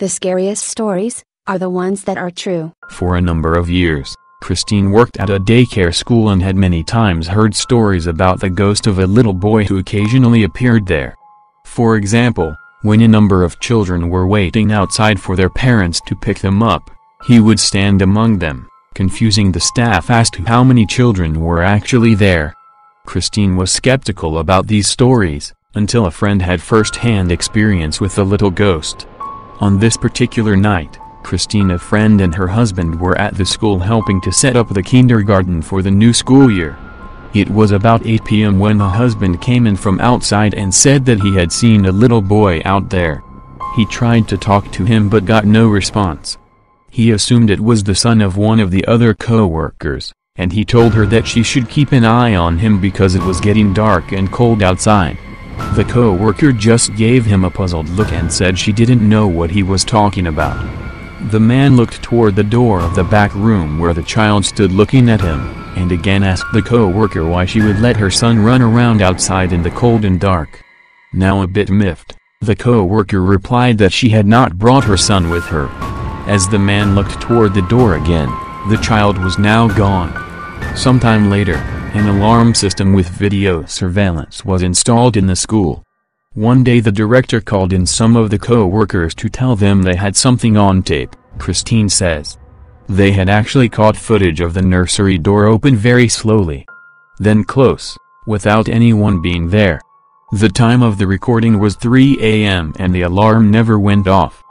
The scariest stories are the ones that are true. For a number of years, Christine worked at a daycare school and had many times heard stories about the ghost of a little boy who occasionally appeared there. For example, when a number of children were waiting outside for their parents to pick them up, he would stand among them, confusing the staff as to how many children were actually there. Christine was skeptical about these stories, until a friend had first-hand experience with the little ghost. On this particular night, Christine a friend and her husband were at the school helping to set up the kindergarten for the new school year. It was about 8 p.m. when the husband came in from outside and said that he had seen a little boy out there. He tried to talk to him but got no response. He assumed it was the son of one of the other co-workers, and he told her that she should keep an eye on him because it was getting dark and cold outside. The co-worker just gave him a puzzled look and said she didn't know what he was talking about. The man looked toward the door of the back room where the child stood looking at him, and again asked the co-worker why she would let her son run around outside in the cold and dark. Now a bit miffed, the co-worker replied that she had not brought her son with her. As the man looked toward the door again, the child was now gone. Sometime later, an alarm system with video surveillance was installed in the school. One day the director called in some of the co-workers to tell them they had something on tape, Christine says. They had actually caught footage of the nursery door open very slowly. Then close, without anyone being there. The time of the recording was 3 a.m. and the alarm never went off.